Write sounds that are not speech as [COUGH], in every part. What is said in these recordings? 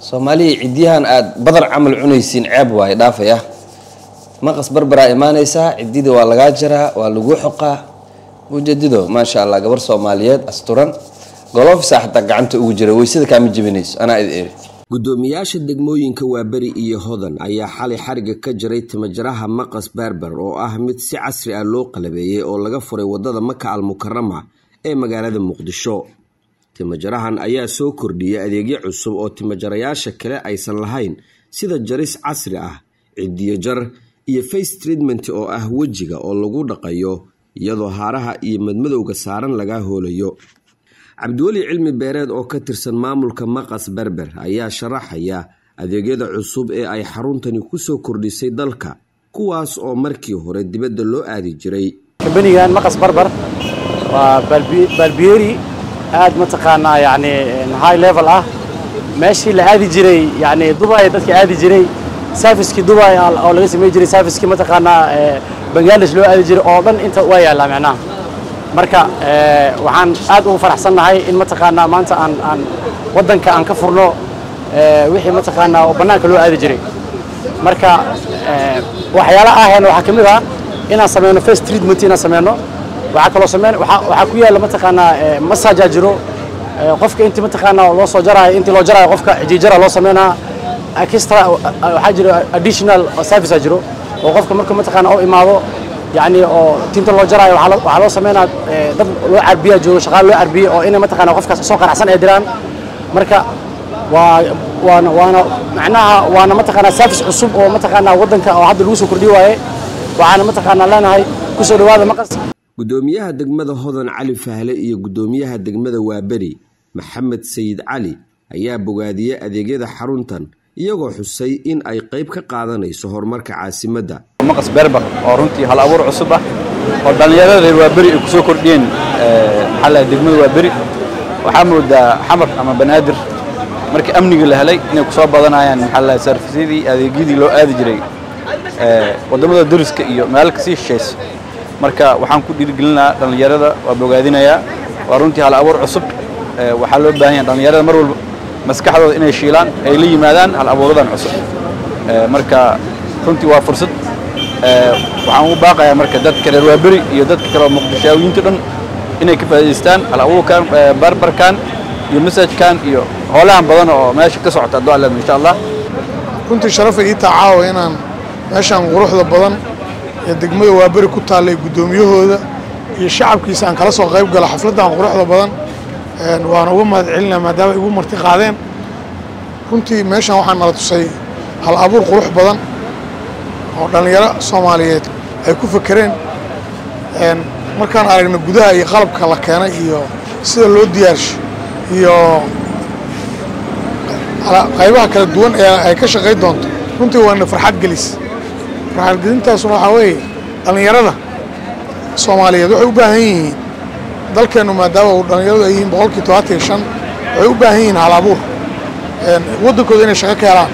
soomaaliya ciddiyahan aad badar camal cunaysiin ceeb waaye dhaafaya. Maqas barbaraa imaanaysaa ciddida waa lagaa jaraa waa lagu xoqaa. Mujadido maasha allah gabar soomaaliyeed asturan. Golofisa xataa gacanta ugu jira weysada kaama jebinayso anaa id eri gudoomiyaasha degmooyinka waaberi iyo hodan ayaa xalay xariga ka jiray timajaraha maqas berber oo ah mid si casri ah loo qalabeeyey oo laga furay waddada maka al mukarama ee magaalada muqdisho. Timajarahan ayaa soo kordhiyay adeegyo cusub oo timajarayaasha kale aysan lahayn sida jaris casri ah cidiyo jar iyo face treatment oo ah wejiga oo lagu dhaqayo iyadoo haaraha iyo madmadowga saaran lagaa hoolayo cabdiweli cilmi beereed oo ka tirsan maamulka maqas berber ayaa sharaxaya adeegyada cusub ee ay xaruntani ku soo kordhisay dalka kuwaas oo markii hore dibadda loo aadi jiray. Kambanigan maqas barbar waa balbieri aad mataqaanaa yani high level ah. Meeshii la aadi jiray yani dubai dadka aadi jiray servicekii dubai oo laga samey jiray servicekii mataqaanaa bangladesh loo aadi jiray oo dhan inta waa yaallaa macnaha marka waxaan aad ugu faraxsannahay in mataqaanaa maanta aan aan waddanka aan ka furno wixii mataqaanaa oo bannaanka loo aadi jiray. Marka waxyaala aheen waxaa ka mid ah inaan sameyno face treatment inaan sameyno waxaa kaloo sameyn waxaa ku yaalla mataqaanaa massagea jiro. Qofka intii mataqaanaa loo soo jaraayo intii loo jaraayo qofka cijijara loo sameynaa extra waxaa jiro additional service jiro. Oo qofka marka mataqaanaa oo imaado yani oo tinta loo jaraayo waxaa loo sameynaa dad loo carbiya joogo shaqaale loo carbiye oo inay mataqaanaa qofkaas soo qanacsan ay diraan. Marka waa waana waana macnaha waana mataqaanaa service cusub oo mataqaanaa waddanka oo hadda lagu soo kordhiyo waaye waxaana mataqaanaa leenahay ku soo dhawaada maqas gudoomiyaha degmada hodan cali fahle iyo gudoomiyaha degmada waaberi maxamed sayid cali ayaa bogaadiyey adeegyada xaruntan iyagoo xusay in ay qayb ka qaadanayso horumarka caasimadda maqas berber oo runtii hal abuur cusub ah oo dhallinyarada reer waaberi ay ku soo kordhiyeen maxaa lahay degmada waaberi. Waxaa moodaa xamar ama banaadir. Markii amnigii la helay inay ku soo badanayaan maxaa sarfisyadii adeegyadii loo aadi jiray waddamada dariska iyo meel ka sii shisheys marka waxaan ku dhiirigelinayaa dhallinyarada waa bogaadinayaa waa runtii hal abuur cusub waxaa loo baahan yahay dhallinyarada mar walba maskaxdooda inay shiilaan ay la yimaadaan hal abuuradan cusub. Marka runtii waa fursad waxaan ugu baaqayaa marka dadka reer waaberi iyo dadka kale oo muqdishaawiyiinta dhan inay ka faa'idaystaan hal abuurkan barbarkan iyo masajkan iyo hoolahan badan oo meesha ka socota adoo alle insha allah. Runtii sharafay ii tacaawa inaan meeshaan quruxda badan ee degmada waaberi ku taallay guddoomiyahooda iyo shacabkiisa aan kala soo qayb gala xafladdan quruxda badan waana uga mahad celinaa maadaama igu marti qaadeen. Runtii meeshan waxaa nala tusay hal abuur qurux badan oo dhallinyaro soomaaliyeed ay ku fakereen markaan aragna gudaha iyo qalabka la keenay iyo sida loo diyaarsho iyo qaybaha kala duwan ee ay ka shaqay doonto runtii waana farxad gelis. Farxadgelintaasuna waxaa weeye dhallinyarada soomaaliyeed waxay u baahan yihiin dalkeennu maadaama uu dhallinyaradu ay yihiin boqolkii todobaatan iyo shan waxay u baahan yihiin hal abuur. Waddankooda inay shaqo ka helaan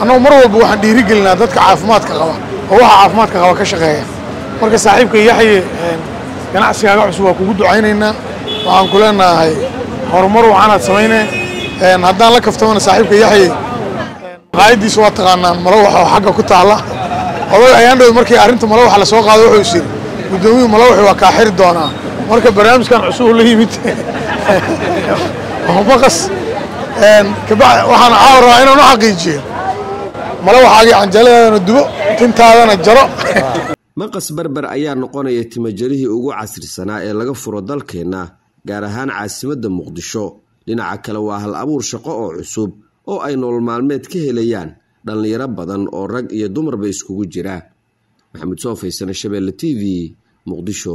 annagu mar walba waxaan dhiiri gelinaa dadka caafimaadka qaba oo waxa caafimaadka qaba ka shaqeeya. Marka saaxiibka yaxye ganacsigaaga cusub waa kugu ducaynaynaa waxaan ku leenahay horumar waxaanaad samaynee haddaan la kaftamana saaxiibka yaxye qaayadiisa waa taqaanaan. Malawax oo xagga ku taalla. Odag ayaan dhow markii arrinta malawaxa la soo qaado wuxuu is yidhi guddoomiyuhu malawaxi waa kaa xiri doonaa. Marka barnaamijkan cusub la yimid [LAUGHS] maqas waxaan caawa rabaa inaan u xaqiijiyo malawaxaagii canjaladeedana dubo tintaadana jaro. Maqas berber ayaa noqonaya timajarihii ugu casrisanaa ee laga furo dalkeenna gaar ahaan caasimadda muqdisho. Dhinaca kale waa hal abuur shaqo oo cusub oo ay nolol maalmeed ka helayaan dhallinyaro badan oo rag iyo dumarba iskugu jira maxamed soo faysane shabeelle t v muqdisho